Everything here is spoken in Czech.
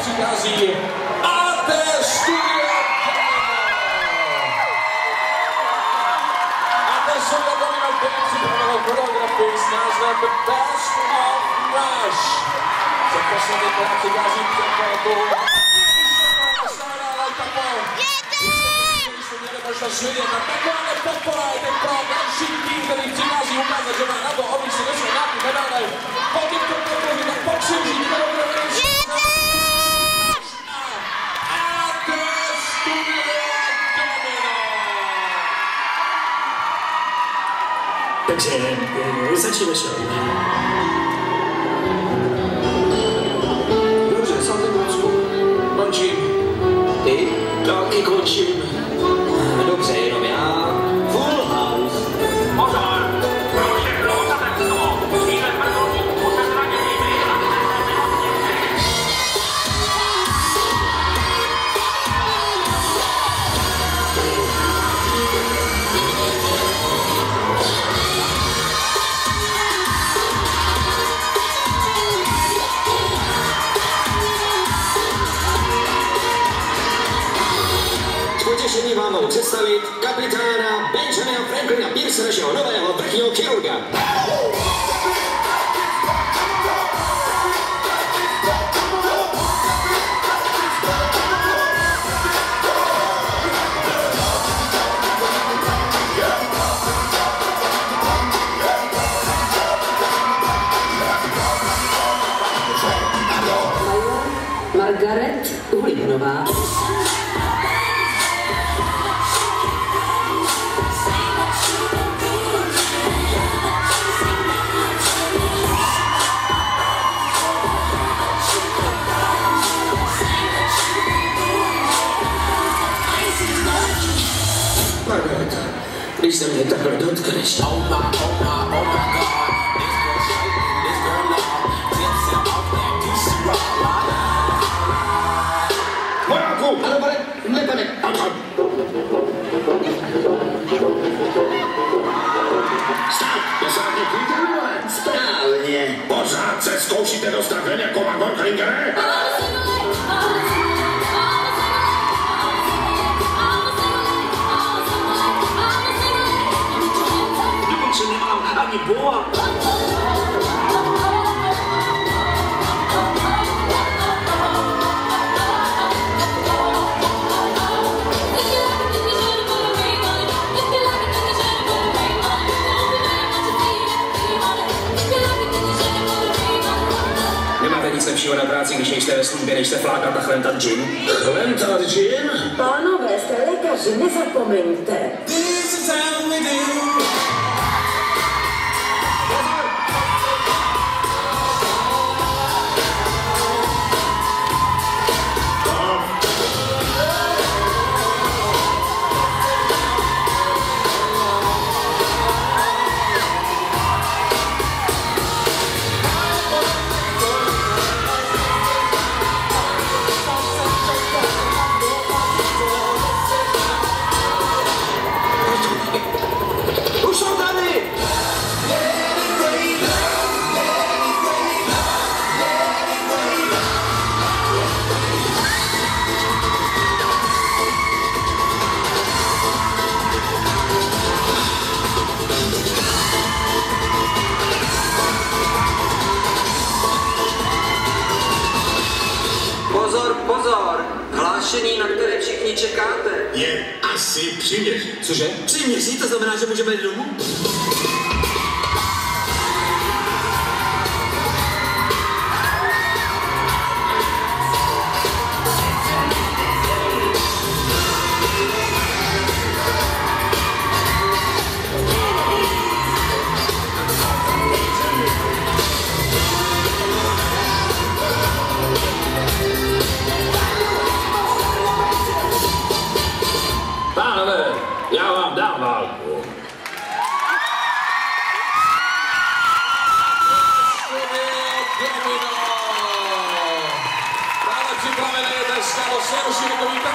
přichází AT Studio AT Studio Domino, který připravil choreografii s názvem Best of Rush. Za poslední krát přichází překladu. možnost vidět a taková podpora je ten pro další tým, který přichází ukázat, že má na to, aby si došel nějaký medaile. Po 有钱人也有自己的小院 představit kapitána Benjamina Franklina Pierce, našeho nového vrchního chirurga. Margaret Uhlíková. Když se mě takhle dotkneš, Oh my, oh my, oh my god. This girl shaking, this girl love. Tips and off that DC rock. Vojáku! Ano, pane, ne, pane, ano. Stát, desátně půjde, vole. Správně. Pořád se zkoušíte dostat ven jako Magor Klinger? Dokonce ani boa. Nemáte nic lepšího na práci, když nejste ve službě, než se flákat a chlentat gin? Chlentat gin? Pánové, jste lékaři, nezapomeňte. This is how we do. Pozor, pozor! Hlášení, na které všichni čekáte. Je asi přiměřit. Cože? Měsíce, to znamená, že můžeme jít domů? alle, ja mam daar wel voor. Dames i panowie, to jest Staroseł, się